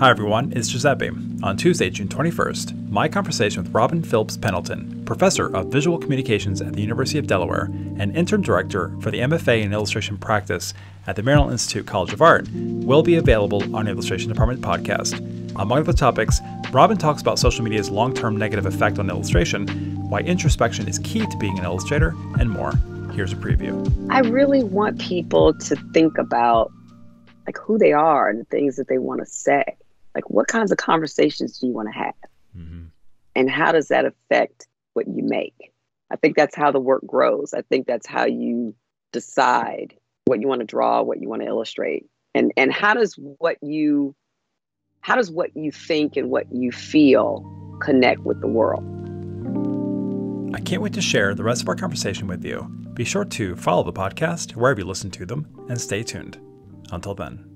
Hi everyone, it's Giuseppe. On Tuesday, June 21st, my conversation with Robyn Phillips Pendleton, professor of visual communications at the University of Delaware and interim director for the MFA in illustration practice at the Maryland Institute College of Art, will be available on the Illustration Department podcast. Among the topics, Robyn talks about social media's long term negative effect on illustration, why introspection is key to being an illustrator, and more. Here's a preview. I really want people to think about like who they are and the things that they want to say like what kinds of conversations do you want to have? Mm-hmm. and how does that affect what you make? I think that's how the work grows. I think that's how you decide what you want to draw what you want to illustrate. And and how does what you how does what you think and what you feel connect with the world? I can't wait to share the rest of our conversation with you. Be sure to follow the podcast wherever you listen to them and stay tuned. Until then